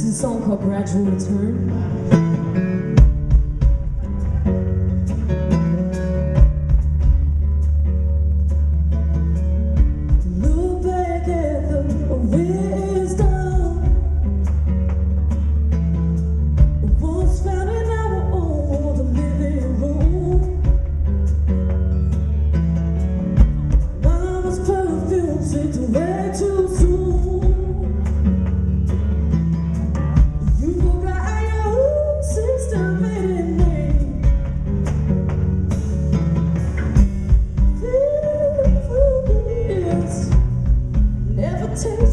This is a song called Gradual Return.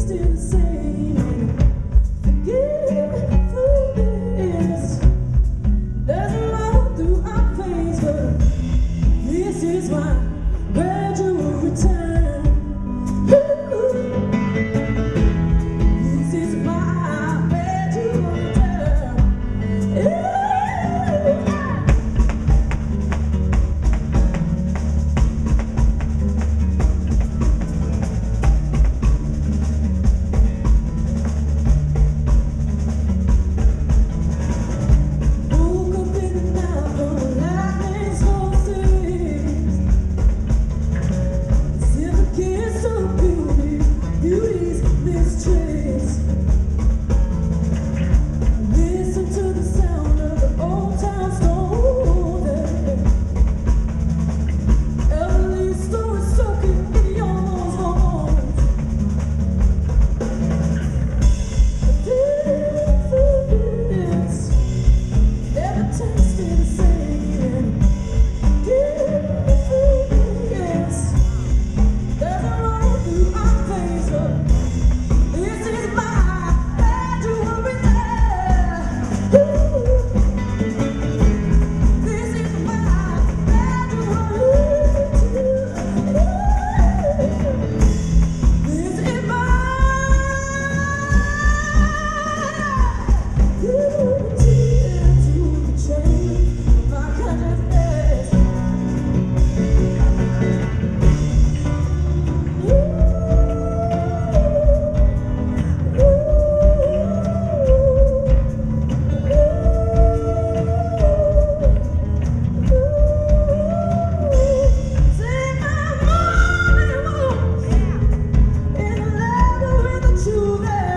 still the same. do that.